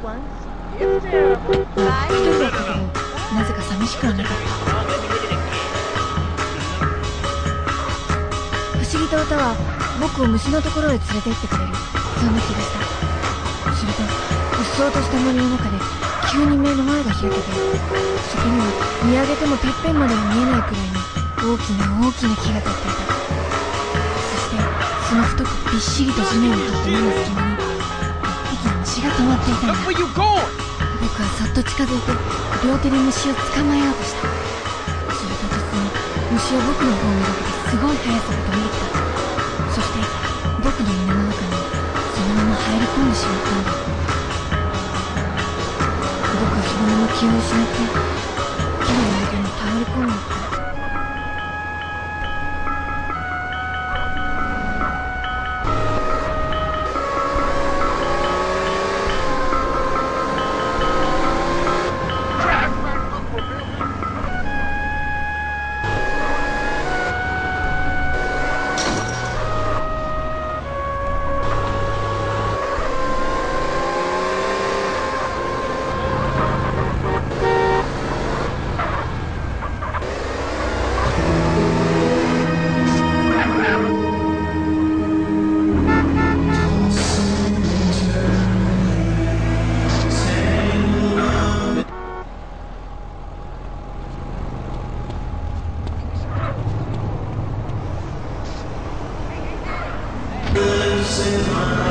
一人だったけどなぜか寂しくはなかった不思議と歌は僕を虫のところへ連れて行ってくれるそんな気がしたす。るとうっそうとした森の中で急に目の前が開けてそこには見上げてもてっぺんまでは見えないくらいに大きな大きな木が立っていた。そしてその太くびっしりと地面を張った目の隙間に一匹の虫が止まっていたんだ?僕はそっと近づいて両手で虫を捕まえようとした。すると突然虫は僕の方をめがけてすごい速さで飛んできた。そして僕の胸の中にそのまま入り込んでしまったんだ。僕はそのまま気を失って木の間に倒れ込んでいった in my